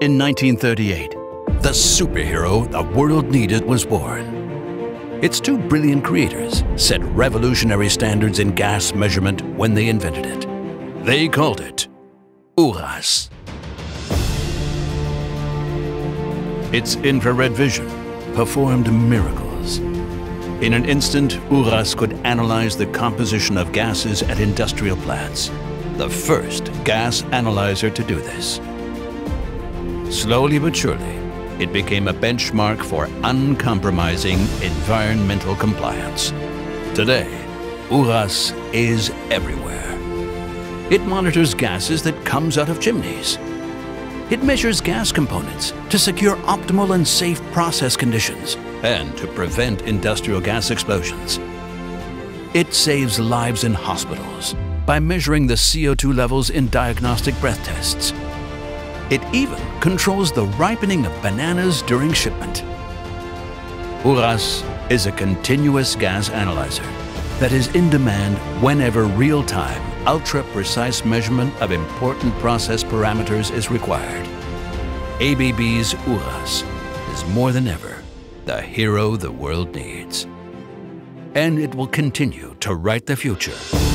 In 1938, the superhero the world needed was born. Its two brilliant creators set revolutionary standards in gas measurement when they invented it. They called it URAS. Its infrared vision performed miracles. In an instant, URAS could analyze the composition of gases at industrial plants, the first gas analyzer to do this. Slowly but surely, it became a benchmark for uncompromising environmental compliance. Today, URAS is everywhere. It monitors gases that comes out of chimneys. It measures gas components to secure optimal and safe process conditions and to prevent industrial gas explosions. It saves lives in hospitals by measuring the CO2 levels in diagnostic breath tests it even controls the ripening of bananas during shipment. URAS is a continuous gas analyzer that is in demand whenever real-time, ultra-precise measurement of important process parameters is required. ABB's URAS is more than ever the hero the world needs. And it will continue to write the future